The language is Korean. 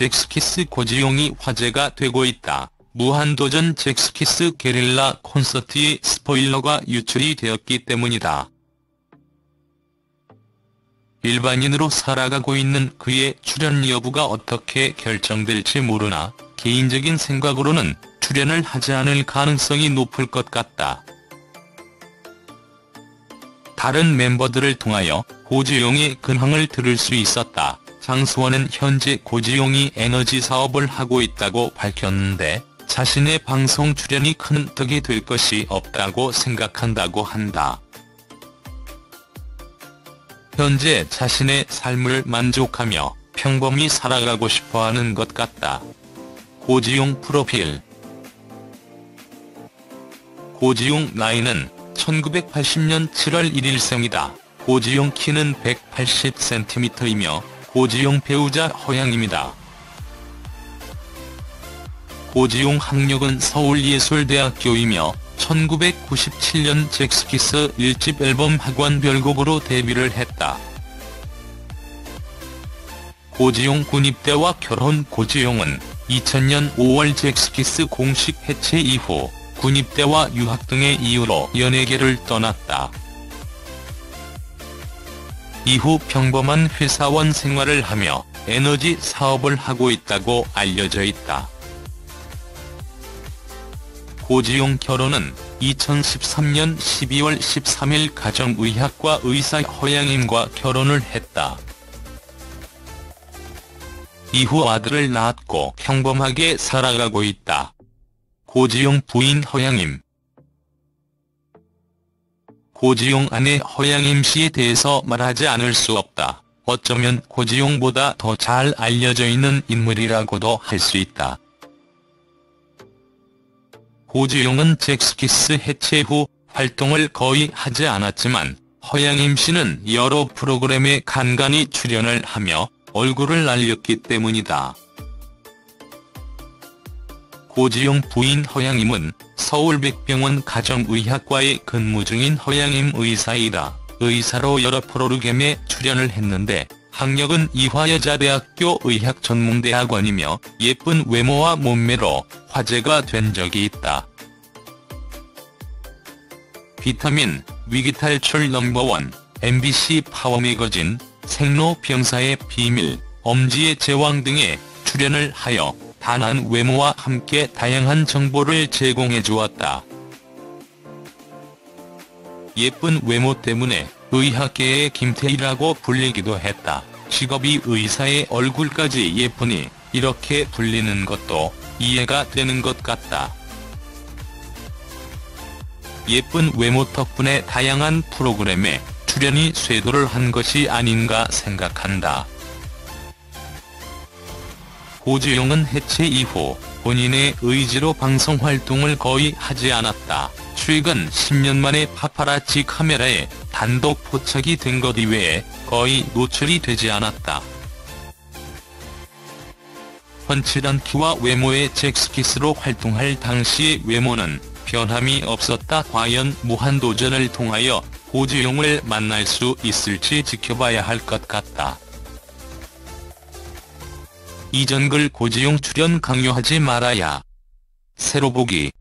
잭스키스 고지용이 화제가 되고 있다. 무한도전 잭스키스 게릴라 콘서트의 스포일러가 유출이 되었기 때문이다. 일반인으로 살아가고 있는 그의 출연 여부가 어떻게 결정될지 모르나 개인적인 생각으로는 출연을 하지 않을 가능성이 높을 것 같다. 다른 멤버들을 통하여 고지용의 근황을 들을 수 있었다. 장수원은 현재 고지용이 에너지 사업을 하고 있다고 밝혔는데 자신의 방송 출연이 큰 득이 될 것이 없다고 생각한다고 한다. 현재 자신의 삶을 만족하며 평범히 살아가고 싶어하는 것 같다. 고지용 프로필 고지용 나이는 1980년 7월 1일 생이다. 고지용 키는 180cm이며 고지용 배우자 허양입니다. 고지용 학력은 서울예술대학교이며 1997년 잭스키스 1집 앨범 학원 별곡으로 데뷔를 했다. 고지용 군입대와 결혼 고지용은 2000년 5월 잭스키스 공식 해체 이후 군입대와 유학 등의 이유로 연예계를 떠났다. 이후 평범한 회사원 생활을 하며 에너지 사업을 하고 있다고 알려져 있다. 고지용 결혼은 2013년 12월 13일 가정의학과 의사 허양임과 결혼을 했다. 이후 아들을 낳았고 평범하게 살아가고 있다. 고지용 부인 허양임 고지용 아내 허양임 씨에 대해서 말하지 않을 수 없다. 어쩌면 고지용보다 더 잘 알려져 있는 인물이라고도 할 수 있다. 고지용은 잭스키스 해체 후 활동을 거의 하지 않았지만 허양임 씨는 여러 프로그램에 간간히 출연을 하며 얼굴을 날렸기 때문이다. 고지용 부인 허양임은 서울백병원 가정의학과에 근무 중인 허양임 의사이다. 의사로 여러 프로그램에 출연을 했는데 학력은 이화여자대학교 의학전문대학원이며 예쁜 외모와 몸매로 화제가 된 적이 있다. 비타민, 위기탈출 넘버원, MBC 파워매거진, 생로병사의 비밀, 엄지의 제왕 등에 출연을 하여 단한 외모와 함께 다양한 정보를 제공해 주었다. 예쁜 외모 때문에 의학계의 김태희라고 불리기도 했다. 직업이 의사의 얼굴까지 예쁘니 이렇게 불리는 것도 이해가 되는 것 같다. 예쁜 외모 덕분에 다양한 프로그램에 출연이 쇄도를 한 것이 아닌가 생각한다. 고지용은 해체 이후 본인의 의지로 방송 활동을 거의 하지 않았다. 최근 10년 만에 파파라치 카메라에 단독 포착이 된 것 이외에 거의 노출이 되지 않았다. 훤칠한 키와 외모의 잭스키스로 활동할 당시의 외모는 변함이 없었다. 과연 무한도전을 통하여 고지용을 만날 수 있을지 지켜봐야 할 것 같다. 이전 글 고지용 출연 강요하지 말아야. 새로 보기